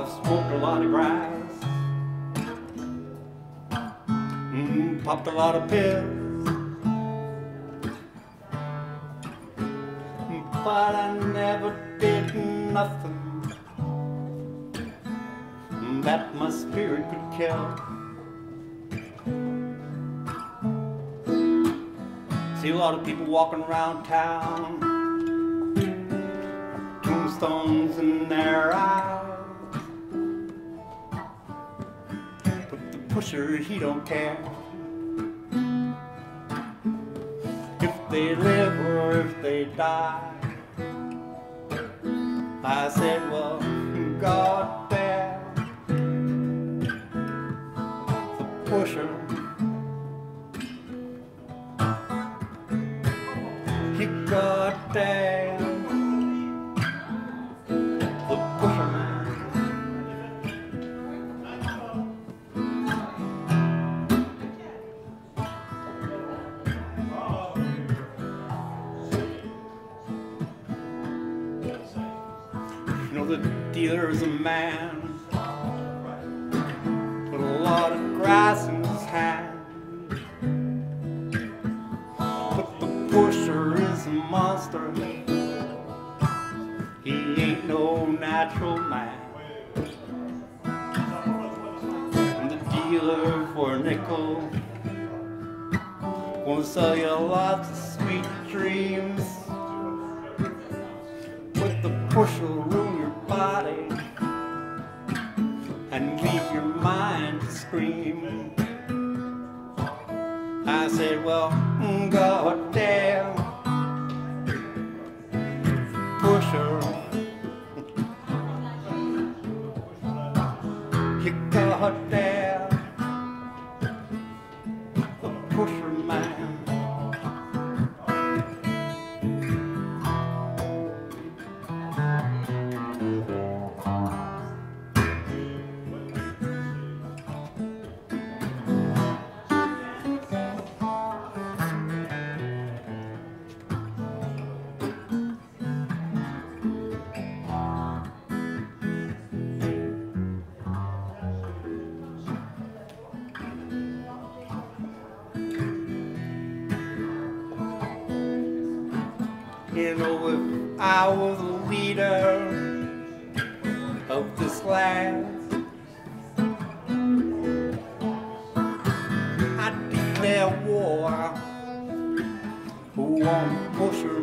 I've smoked a lot of grass, mm, popped a lot of pills, but I never did nothing that my spirit could kill. See a lot of people walking around town, tombstones in their eyes. Pusher, he don't care. If they live or if they die. I said, well, God damn. The pusher. The dealer is a man with a lot of grass in his hand. But the pusher is a monster. He ain't no natural man. And the dealer for a nickel gonna sell you lots of sweet dreams. But the pusher I said, well, God damn, push her. you goddamn, If I was the leader of this land, I'd declare war on pusher